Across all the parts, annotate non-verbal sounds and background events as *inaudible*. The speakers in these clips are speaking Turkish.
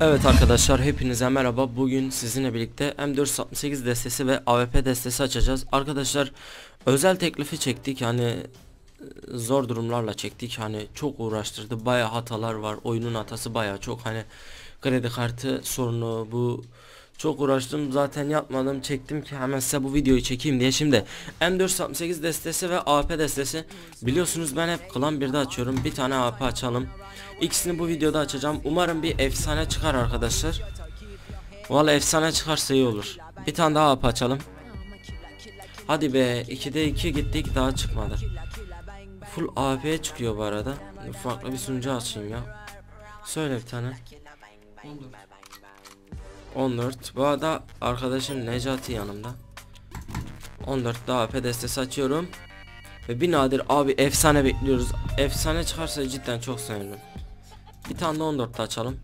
Evet arkadaşlar hepinize merhaba. Bugün sizinle birlikte M468 destesi ve AWP destesi açacağız. Arkadaşlar özel teklifi çektik. Hani zor durumlarla çektik. Hani çok uğraştırdı. Baya hatalar var. Oyunun hatası baya çok. Hani kredi kartı sorunu bu çok uğraştım zaten yapmadım. Çektim ki hemen size bu videoyu çekeyim diye. Şimdi M468 destesi ve AP destesi. Biliyorsunuz ben hep klan 1'de açıyorum. Bir tane AP açalım. İkisini bu videoda açacağım. Umarım bir efsane çıkar arkadaşlar. Valla efsane çıkarsa iyi olur. Bir tane daha AP açalım. Hadi be 2'de 2 gittik daha çıkmadı. Full AP çıkıyor bu arada. Farklı bir sunucu açayım ya. Söyle bir tane 14 Bu arada arkadaşım Necati yanımda. 14 daha AP destesi açıyorum. Ve bir nadir abi efsane bekliyoruz. Efsane çıkarsa cidden çok sevinirim. Bir tane de 14 açalım.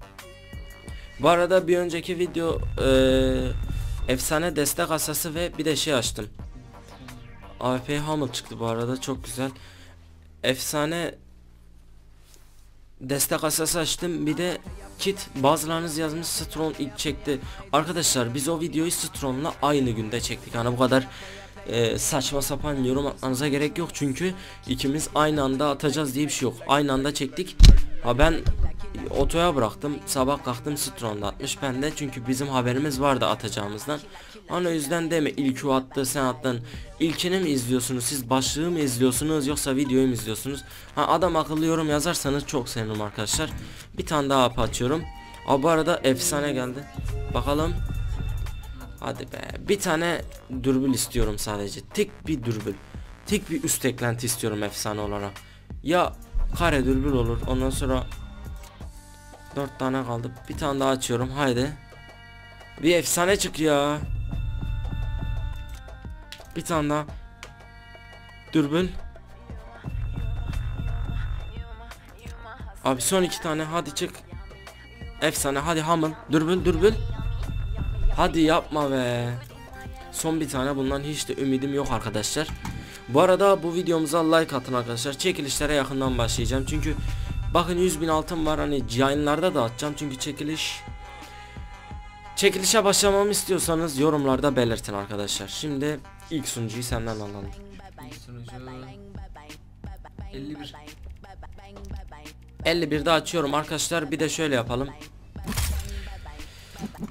Bu arada bir önceki video eee, Efsane destek asası ve bir de şey açtım. AWP Hammer çıktı bu arada çok güzel. Efsane destek asası açtım. Bir de kit bazılarınız yazmış Stron ilk çekti. Arkadaşlar biz o videoyu Stron'la aynı günde çektik. Hani bu kadar e, saçma sapan yorum atmanıza gerek yok. Çünkü ikimiz aynı anda atacağız diye bir şey yok. Aynı anda çektik. Ha ben otoya bıraktım. Sabah kalktım Stron'da atmış ben de çünkü bizim haberimiz vardı atacağımızdan. Hani o yüzden deme ilk o attı sen attın? İlkini mi izliyorsunuz siz? Başlığı mı izliyorsunuz yoksa videoyu mu izliyorsunuz? Ha adam akıllı yorum yazarsanız çok sevinirim arkadaşlar. Bir tane daha hap açıyorum. Aa, arada efsane geldi. Bakalım. Hadi be. Bir tane dürbül istiyorum sadece. Tek bir dürbül tek bir üst eklenti istiyorum efsane olarak. Ya kare dürbül olur ondan sonra 4 tane kaldı. Bir tane daha açıyorum. Haydi. Bir efsane çık ya. Bir tane daha. Dürbün. Abi son iki tane hadi çık. Efsane hadi Hamıl. Dürbün dürbün. Hadi yapma be. Son bir tane bundan hiç de ümidim yok arkadaşlar. Bu arada bu videomuza like atın arkadaşlar. Çekilişlere yakından başlayacağım. Çünkü Bakın 100 bin altın var hani yayınlarda da atacağım çünkü çekiliş Çekilişe başlamamı istiyorsanız yorumlarda belirtin arkadaşlar. Şimdi ilk sunucuyu senden alalım. İlk sunucu 51 51'de açıyorum. Arkadaşlar bir de şöyle yapalım.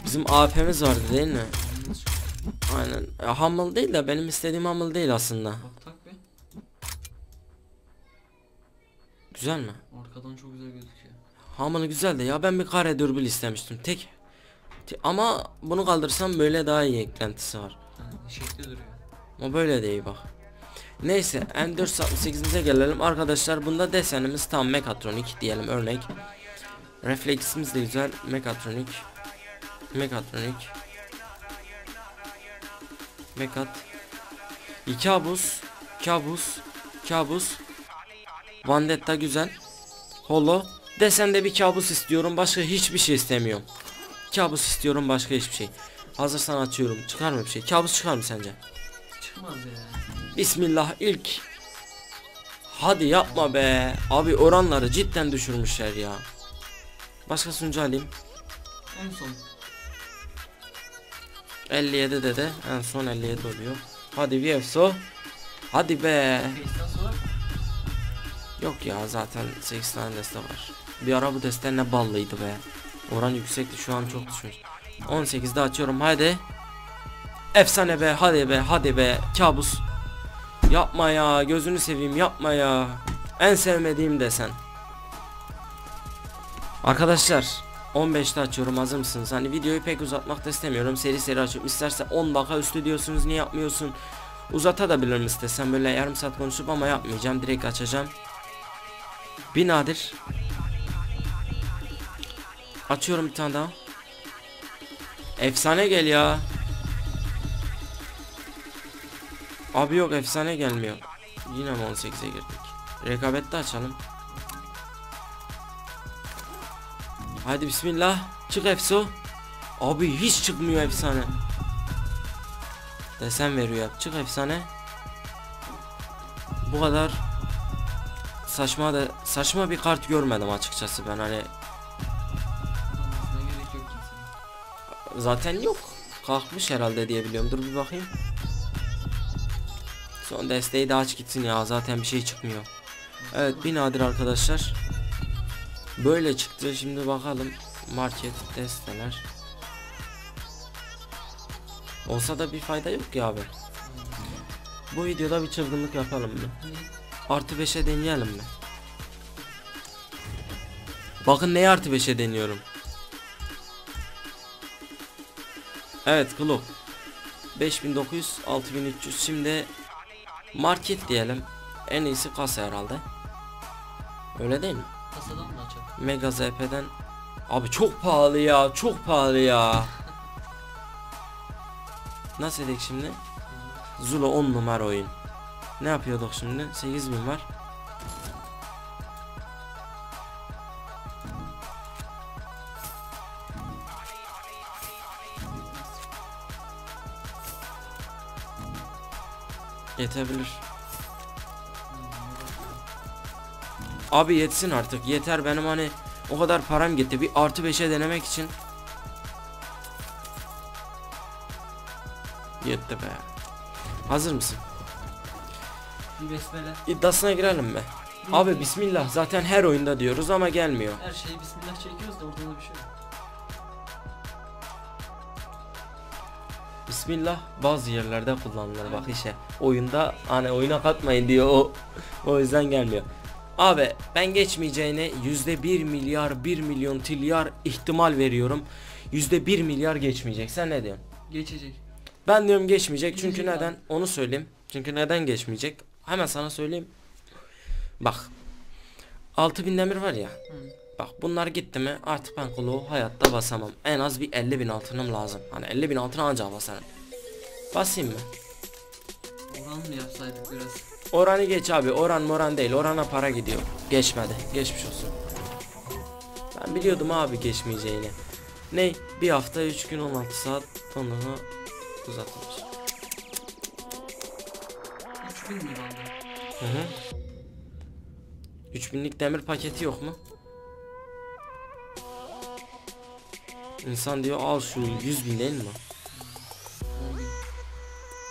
Bizim AP'miz vardı değil mi? Aynen. Ya, Humble değil de benim istediğim Humble değil aslında. Güzel mi? Arkadan çok güzel gözüküyor Hamını güzel de ya ben bir kare dürbül istemiştim tek Te- Ama bunu kaldırsam böyle daha iyi eklentisi var şekli duruyor Ama böyle değil bak. Neyse M468'imize gelelim arkadaşlar. Bunda desenimiz tam mekatronik diyelim örnek. Refleksimiz de güzel. Mekatronik. Mekatronik. Mekat. Kabus. Kabus. Kabus. Vandetta güzel. Holo. Desende bir kabus istiyorum. Başka hiçbir şey istemiyorum. Kabus istiyorum başka hiçbir şey. Hazırsan açıyorum. Çıkar mı bir şey? Kabus çıkar mı sence? Çıkmaz ya Bismillah ilk. Hadi yapma be. Abi oranları cidden düşürmüşler ya. Başka sunucu alayım. En son 57 de de en son 57 oluyor. Hadi efso. Hadi be. Yok ya zaten 8 tane deste var. Bir ara bu deste ne ballıydı be. Oran yüksekti şu an çok düşmüş. 18'de açıyorum haydi. Efsane be hadi be hadi be kabus. Yapma ya gözünü seveyim yapma ya. En sevmediğim desen. Arkadaşlar 15'te açıyorum hazır mısınız? Hani videoyu pek uzatmak da istemiyorum. Seri seri açıp isterse 10 dakika üstü diyorsunuz niye yapmıyorsun? Uzatabilirim istesem böyle yarım saat konuşup ama yapmayacağım. Direkt açacağım. Bir nadir. Açıyorum bir tane daha. Efsane gel ya. Abi yok efsane gelmiyor. Yine mi 18'e girdik? Rekabette açalım. Hadi bismillah. Çık efso. Abi hiç çıkmıyor efsane. Desen veriyor. Çık efsane. Bu kadar saçma da saçma bir kart görmedim açıkçası ben hani zaten yok. Kalkmış herhalde diye biliyorum. Dur bir bakayım. Son desteği de aç gitsin ya. Zaten bir şey çıkmıyor. Evet bir nadir arkadaşlar. Böyle çıktı. Şimdi bakalım. Market desteler. Olsa da bir fayda yok ki abi. Bu videoda bir çılgınlık yapalım mı? Artı 5'e deneyelim mi? Bakın neye artı 5'e deniyorum. Evet Glock 5900 6300 şimdi market diyelim en iyisi kasa herhalde öyle değil mi? Kasadan mı açalım? Mega ZP'den abi çok pahalı ya çok pahalı ya *laughs* nasıl edik şimdi Zula 10 numara oyun ne yapıyorduk şimdi 8000 var Yetebilir. Abi yetsin artık. Yeter benim hani o kadar param gitti. Bir artı 5'e denemek için. Yetti be. Hazır mısın? Besmele. İddiasına girelim mi? Abi bismillah zaten her oyunda diyoruz ama gelmiyor. Her şeyi bismillah çekiyoruz da orada da bir şey yok. Bismillah bazı yerlerde kullanılır bak işe. Oyunda hani oyuna katmayın diyor o. O yüzden gelmiyor. Abi ben geçmeyeceğine yüzde bir milyar bir milyon trilyar ihtimal veriyorum. Yüzde bir milyar geçmeyecek. Sen ne diyorsun? Geçecek. Ben diyorum geçmeyecek çünkü Geçecek neden? Onu söyleyeyim. Çünkü neden geçmeyecek? Hemen sana söyleyeyim. Bak. 6000 demir var ya. Hı. Bak bunlar gitti mi artık ben kulu hayatta basamam. En az bir 50 bin altınım lazım. Hani 50 bin altına ancak basarım. Basayım mı? Oran mı yapsaydık biraz? Oranı geç abi. Oran moran değil. Orana para gidiyor. Geçmedi. Geçmiş olsun. Ben biliyordum abi geçmeyeceğini. Ne? Bir hafta 3 gün 16 saat sonra uzatılmış. 3000 mi kaldı? Hı hı. 3000'lik demir paketi yok mu? İnsan diyor al şu 100 bin değil mi?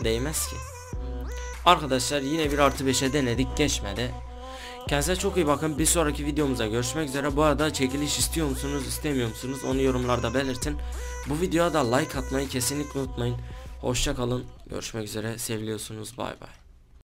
10.000. Değmez ki. Arkadaşlar yine bir artı 5'e denedik geçmedi. Kendinize çok iyi bakın. Bir sonraki videomuzda görüşmek üzere. Bu arada çekiliş istiyor musunuz istemiyor musunuz onu yorumlarda belirtin. Bu videoya da like atmayı kesinlikle unutmayın. Hoşça kalın. Görüşmek üzere. Seviliyorsunuz. Bay bay.